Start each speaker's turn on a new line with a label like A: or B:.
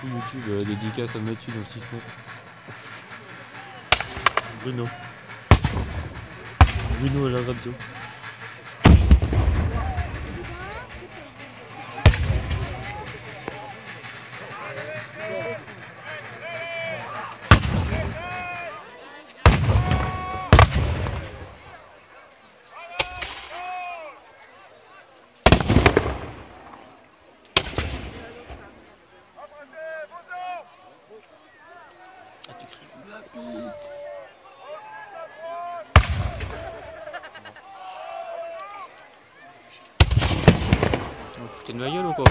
A: coup YouTube, euh, dédicace à Mathieu dans le 6 Bruno. Bruno à la radio. Vous foutez de ma gueule ou quoi?